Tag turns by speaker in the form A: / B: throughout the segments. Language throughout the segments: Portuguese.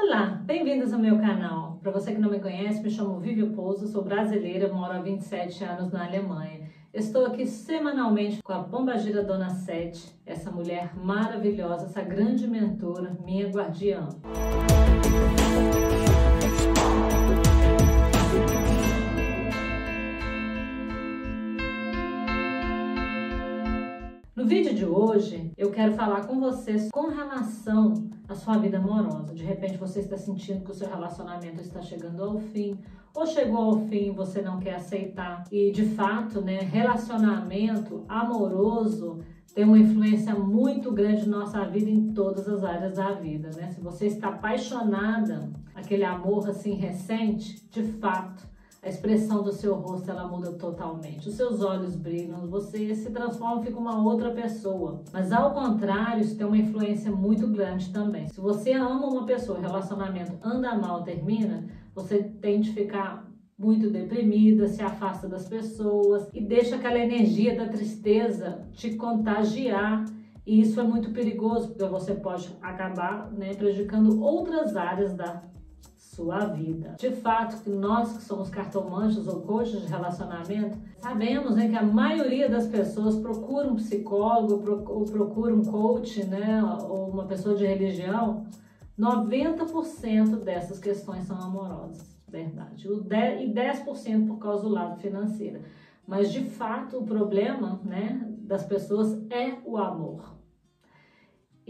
A: Olá, bem-vindos ao meu canal. Para você que não me conhece, me chamo Vivi Pouso, sou brasileira, moro há 27 anos na Alemanha. Estou aqui semanalmente com a Pombagira Dona Sete, essa mulher maravilhosa, essa grande mentora, minha guardiã. No vídeo de hoje, eu quero falar com vocês com relação à sua vida amorosa. De repente você está sentindo que o seu relacionamento está chegando ao fim, ou chegou ao fim e você não quer aceitar. E de fato, né, relacionamento amoroso tem uma influência muito grande na nossa vida em todas as áreas da vida, né? Se você está apaixonada, aquele amor assim recente, de fato, a expressão do seu rosto ela muda totalmente. Os seus olhos brilham, você se transforma, fica uma outra pessoa. Mas ao contrário, isso tem uma influência muito grande também. Se você ama uma pessoa, o relacionamento anda mal, termina, você tende a ficar muito deprimida, se afasta das pessoas e deixa aquela energia da tristeza te contagiar. E isso é muito perigoso, porque você pode acabar né, prejudicando outras áreas da sua vida. De fato, que nós que somos cartomantes ou coaches de relacionamento, sabemos né, que a maioria das pessoas procura um psicólogo ou procura um coach, né, ou uma pessoa de religião. 90% dessas questões são amorosas, verdade. O 10, e 10% por causa do lado financeiro. Mas de fato o problema né, das pessoas é o amor.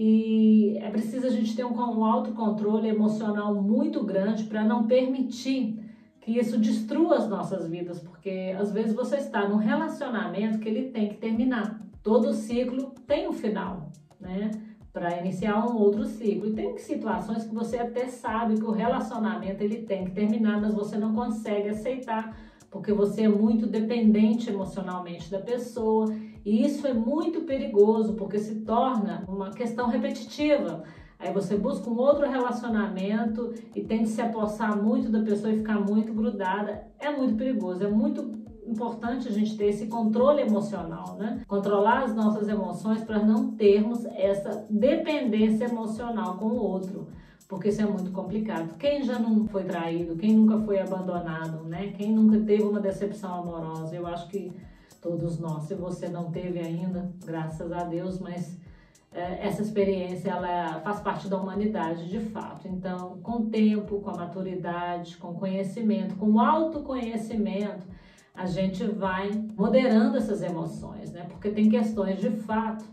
A: E é preciso a gente ter um, um autocontrole emocional muito grande para não permitir que isso destrua as nossas vidas, porque às vezes você está num relacionamento que ele tem que terminar. Todo ciclo tem um final, né? Para iniciar um outro ciclo. E tem situações que você até sabe que o relacionamento ele tem que terminar, mas você não consegue aceitar porque você é muito dependente emocionalmente da pessoa e isso é muito perigoso porque se torna uma questão repetitiva. Aí você busca um outro relacionamento e tem de se apossar muito da pessoa e ficar muito grudada. É muito perigoso, é muito importante a gente ter esse controle emocional, né? Controlar as nossas emoções para não termos essa dependência emocional com o outro porque isso é muito complicado. Quem já não foi traído, quem nunca foi abandonado, né? Quem nunca teve uma decepção amorosa, eu acho que todos nós. Se você não teve ainda, graças a Deus, mas é, essa experiência ela faz parte da humanidade de fato. Então, com o tempo, com a maturidade, com o conhecimento, com o autoconhecimento, a gente vai moderando essas emoções, né? Porque tem questões de fato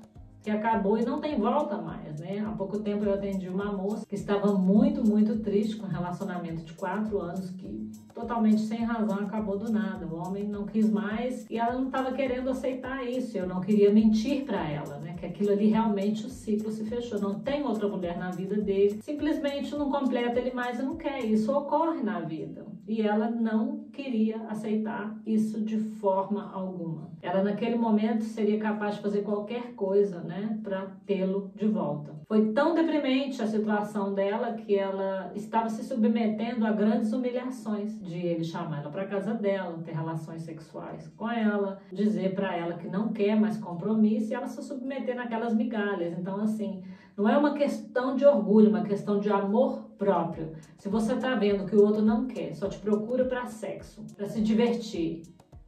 A: que acabou e não tem volta mais, né? Há pouco tempo eu atendi uma moça que estava muito, muito triste com um relacionamento de quatro anos que totalmente sem razão acabou do nada. O homem não quis mais e ela não estava querendo aceitar isso. Eu não queria mentir para ela, né? Que aquilo ali realmente o ciclo se fechou. Não tem outra mulher na vida dele. Simplesmente não completa ele mais e não quer. Isso ocorre na vida. E ela não queria aceitar isso de forma alguma. Ela naquele momento seria capaz de fazer qualquer coisa, né? para tê-lo de volta. Foi tão deprimente a situação dela que ela estava se submetendo a grandes humilhações de ele chamar ela para casa dela, ter relações sexuais com ela, dizer para ela que não quer mais compromisso e ela se submeter naquelas migalhas. Então, assim, não é uma questão de orgulho, uma questão de amor próprio. Se você está vendo que o outro não quer, só te procura para sexo, para se divertir,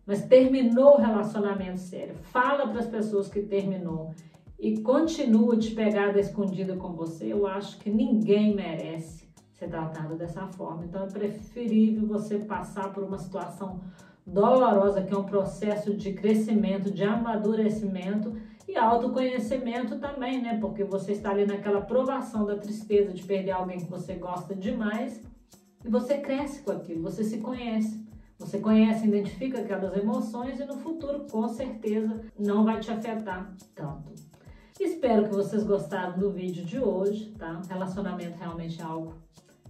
A: mas terminou o relacionamento sério, fala para as pessoas que terminou e continua de pegada escondida com você, eu acho que ninguém merece ser tratado dessa forma. Então é preferível você passar por uma situação dolorosa, que é um processo de crescimento, de amadurecimento e autoconhecimento também, né? Porque você está ali naquela provação da tristeza de perder alguém que você gosta demais e você cresce com aquilo, você se conhece. Você conhece, identifica aquelas emoções e no futuro, com certeza, não vai te afetar tanto. Espero que vocês gostaram do vídeo de hoje, tá? Relacionamento realmente é algo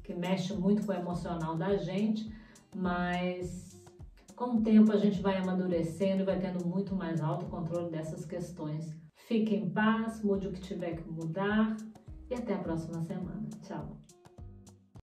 A: que mexe muito com o emocional da gente, mas com o tempo a gente vai amadurecendo e vai tendo muito mais autocontrole dessas questões. Fique em paz, mude o que tiver que mudar e até a próxima semana. Tchau!